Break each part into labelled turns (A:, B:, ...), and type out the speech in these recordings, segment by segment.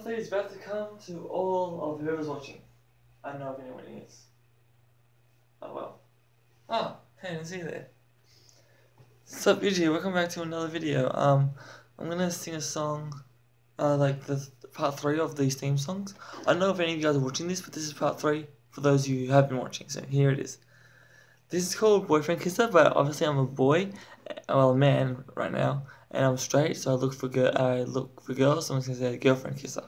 A: 3 is about to come to all of whoever's watching. I don't know if anyone is. Oh well. Oh, hey, I didn't see you there. What's up? Welcome back to another video. Um, I'm gonna sing a song, uh, like the part 3 of these theme songs. I don't know if any of you guys are watching this, but this is part 3 for those of you who have been watching, so here it is. This is called Boyfriend Kisser, but obviously I'm a boy, well, a man right now, and I'm straight, so I look for girl. I look for girls. So I'm just gonna say girlfriend kisser.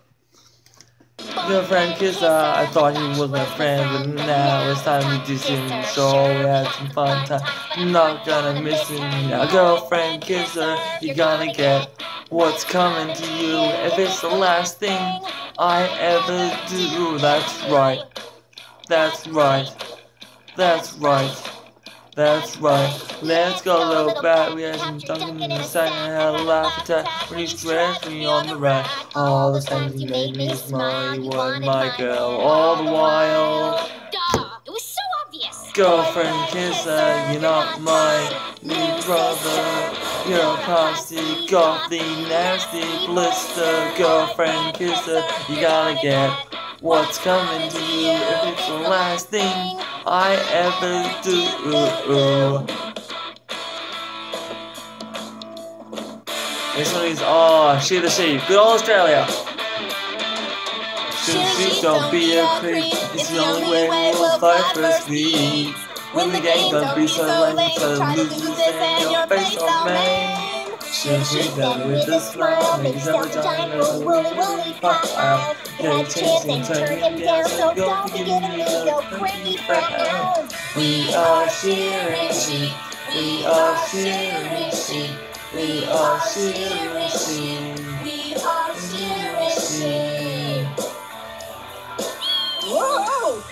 A: Girlfriend kisser. I thought he was my friend, but now it's time to diss him. Sure, we had some fun time. I'm not gonna miss him now. Girlfriend kisser, you're gonna get what's coming to you if it's the last thing I ever do. That's right. That's right. That's right. That's right. Let's go, little bat. We had some Dunkin' in the second. Had a laugh attack when you stretched me on the rack. All the things you made me smile. You were my girl all the while.
B: It was so obvious!
A: Girlfriend kisser, you're not my new brother. You're a plastic, gothy, nasty blister. Girlfriend kisser, you gotta get what's coming to you if it's the last thing I ever do. This one is, oh, she the sheep. Good old Australia. Sheep, don't be a creep. It's the only way we'll fight for speed. When the game don't be so lame, so lose this and your face on me. Shoot sheep, down with the smile. Make yourself a giant little woolly woolly out. Get a chance and turn him down, so don't forget me, little pretty frown. We are shearing sheep. We are shearing sheep. We are shearing sheep.
B: We are shearing
A: Sheep.
B: Whoa!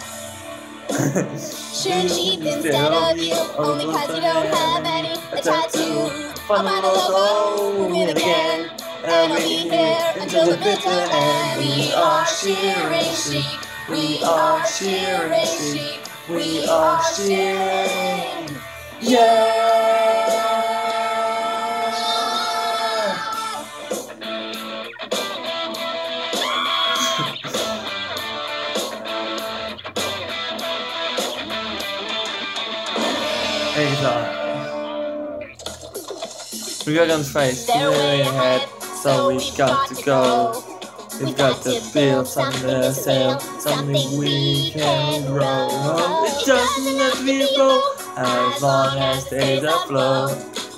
B: Sure cheap instead of you, only cause you don't have any a tattoo.
A: Fun little
B: go win again, and I'll be here until the bitter end. We are shearing sheep,
A: We are shearing sheep. We are shearing. Yeah! Guns face, we really ahead, so we've got to go. We've got to build something sail, something we can grow. Oh, it doesn't have to be as long as there's a flow.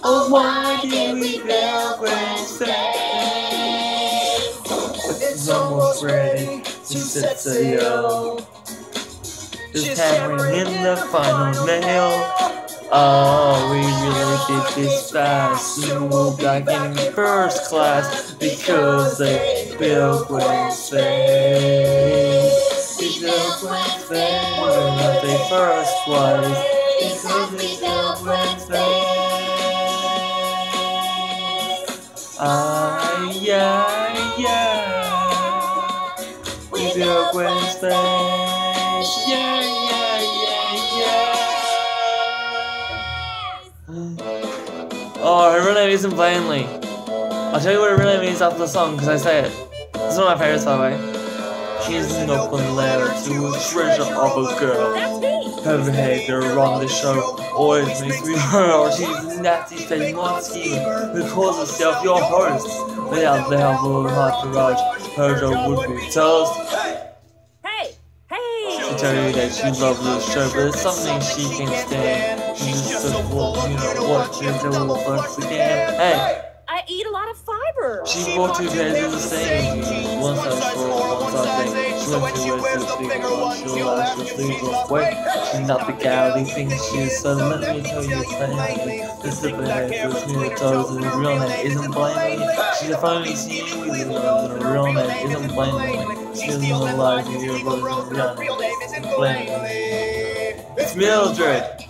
A: Oh, why did we build Space? It's almost ready to set sail. Just hammering in the final nail. Oh, we really did this fast. We moved back in first class because they built Space. They built Gwen Space when they first was because we built Space. Ah, yeah, yeah. We built Gwen real name isn't Blaineley. I'll tell you what her real name is after the song, because I say it. This is one of my favorites, by the way. She's an open letter to a treasure of a girl.
B: Me!
A: Her behavior on the show always makes me hurt. She's a nasty fake monster who calls herself your host. Without the help of her garage, her show would be toast.
B: Hey! Hey!
A: She tell you that she loves the show, but it's something she can't stand. She just doesn't want, you know, what she do once again. Hey!
B: I eat a lot of fiber!
A: She bought two pairs of the same. jeans. One size for one size thing. She went to wear the bigger one. She'll lash her sleeves off quick. She's not the they think she is. So let me tell you plainly. This slip ahead with me toes and her real name isn't Blaineley. She's a funny scene with her real name isn't Blaineley. She doesn't know life with your real name isn't Blaineley. It's Mildred.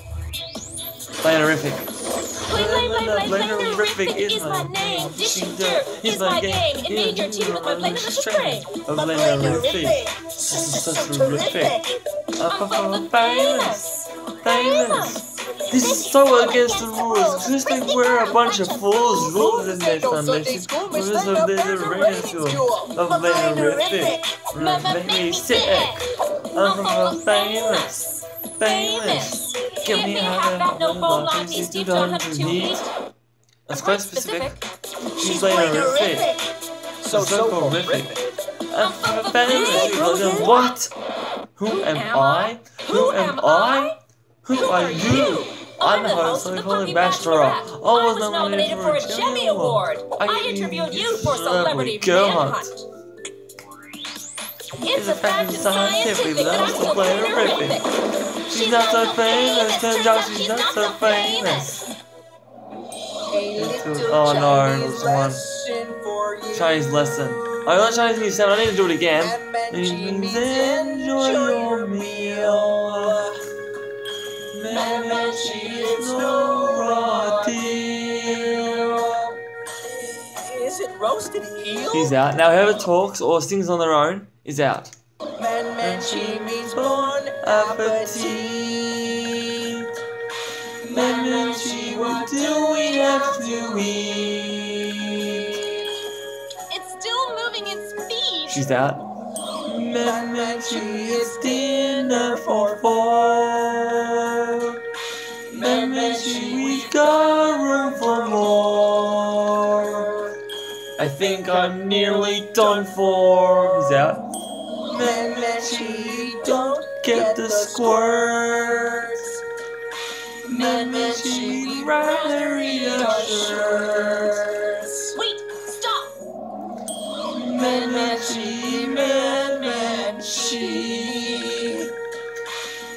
B: Blainerific. Blainerific is my name. Dishing dirt is my game. Endangered team with my plane in the string.
A: Planerific. This is such a terrific. For famous. Famous. This is so against the rules. Chris think we're a bunch of fools. Rules in this foundation. Rules of the radio school. Of me sick. I'm famous. Famous. Give me a hand. No more like these deep don't have to meet. That's quite specific. She's Blainerific.
C: So, so horrific.
A: I'm famous. What? Who am I? Who am I? Who are you?
B: I'm the host of the Punky Bachelor. I was nominated for a Gemmy Award. I interviewed you for Celebrity
A: Girl
B: Manhunt. It's a fact and scientific that I'm so horrific.
A: She's not so famous, turns out she's not so famous. Oh no, this one. Chinese lesson. Oh, I learned Chinese new sound, I need to do it again. Enjoy your meal. Is no.
C: Is it roasted eel?
A: He's out. Now whoever talks or sings on their own is out.
C: She means
A: Appetite. Man, man, she, what do we have to eat?
B: It's still moving in speed.
A: She's out. Man, man, she is dinner for four. Man, man, she, we've got room for more. I think I'm nearly done for. He's out. Man, man, she don't get the squirts. Man, man, she'd rather eat.
B: Wait, stop.
A: She, man, man, she.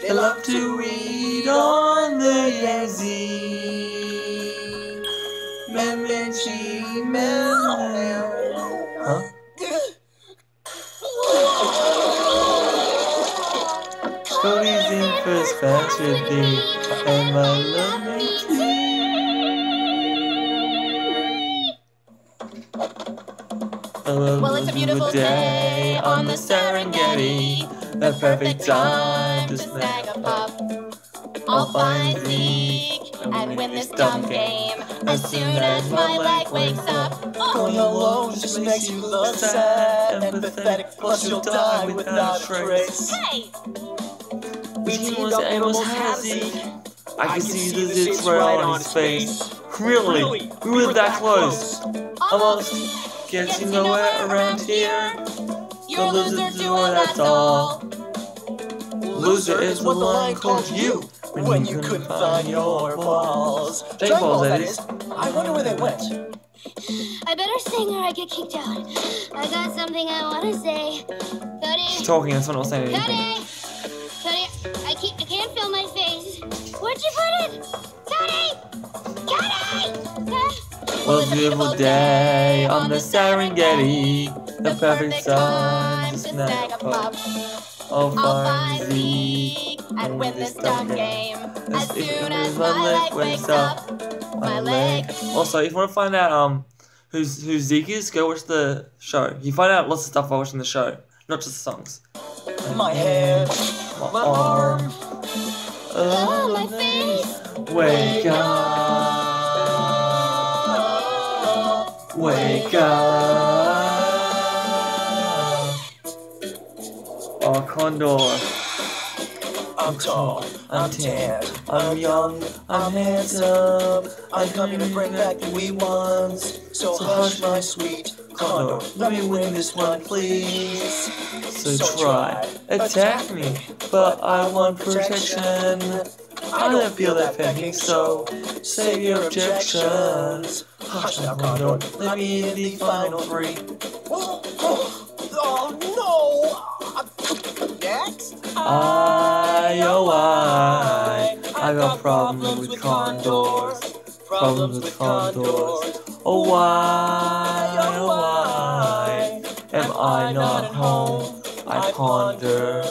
A: They love to eat on the Yazzie. She, man, man. Huh? Cody's in first class with me, and my lovely
B: Well, it's a beautiful day on the Serengeti. The perfect time to snag a pup. I'll find Zeke and win this dumb game as soon as my leg wakes up.
C: Going
B: Oh, oh
C: alone just makes you look sad and pathetic. Plus, you'll die without a trace.
B: hey!
C: We teamed
A: was
C: up
A: animals hazy. I can see the zits right on his face. Really? We were that close. Almost getting nowhere around here.
B: You're a loser too, and that's all.
C: Loser is what the line called you when you couldn't find your balls.
A: Jake balls, that
C: that
A: is.
C: is. I wonder where they went.
D: I better sing or I get kicked out. I got something I want to say.
A: She's
D: Cody,
A: talking and someone not saying anything.
D: Cody, Cody, I can't, I can't feel my face. Where'd you put it? Cody, Cody, Cody.
A: A beautiful day on the Serengeti. The perfect time to snag a pup. I'll
B: I'll
A: find
B: find
A: Zeke
B: Zeke and win this dumb game as
A: As
B: soon as my leg wakes up. My leg.
A: Also, if you want to find out um who's who Zeke is, go watch the show. You find out lots of stuff by watching the show, not just the songs.
C: My head,
A: My
C: my
A: arm.
C: Arm.
D: Oh, my face.
A: Wake up. Wake up. Oh, Condor.
C: I'm tall, I'm tan,
A: I'm young, I'm handsome.
C: I'm coming to bring back the wee ones. So hush, my sweet condor, let me win this one, please.
A: So try, attack me, but I want protection. I don't feel that pecking, so save your objections. Hush now, Condor, let me in the final three.
C: Oh, oh, oh no! Next.
A: I, oh I, I got problems with condors, problems with condors. Oh why, why, am I not home? I ponder.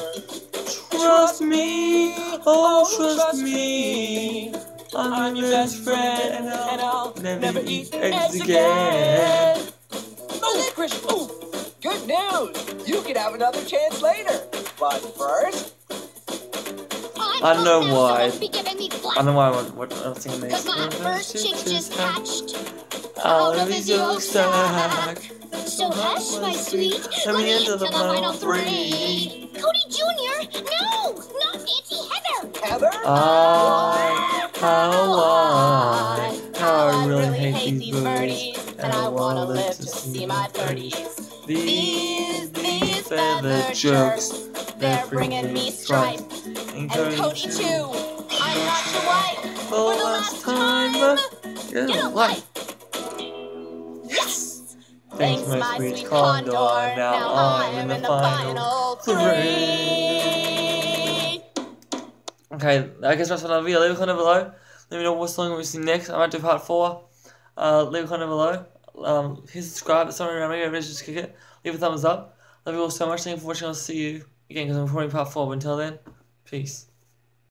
A: Trust me, oh, oh trust me, I'm your best friend, and I'll never eat eggs again.
C: Oh, Chris, ooh, good news! You can have another chance later. But first,
D: I'm
A: I know why.
D: supposed to be giving me
A: I don't know why I'm, what, I'm singing this.
D: Cause my first chick just hatched
A: Out of his yolk sack.
D: So hush, my sweet.
A: Let me into the final
D: three. Cody Jr. No, not Nancy Heather.
C: Heather?
A: Oh, oh, I, oh, how I, how I really hate these birdies, and I wanna live to see my thirties. These, these feather jerks, they're bringing me strife. And
B: And Cody too. I'm not your wife.
A: For the last time,
B: Get
A: get
B: a
A: a life.
B: Yes.
A: Thanks, my sweet condor. Now I am in the final three. Okay, I guess that's another video. Leave a comment below. Let me know what song we see next. I might do part four. Uh, leave a comment below. Um, hit subscribe. It's something around me. Maybe just kick it. Leave a thumbs up. Love you all so much. Thank you for watching. I'll see you again because I'm recording part four. But until then, peace.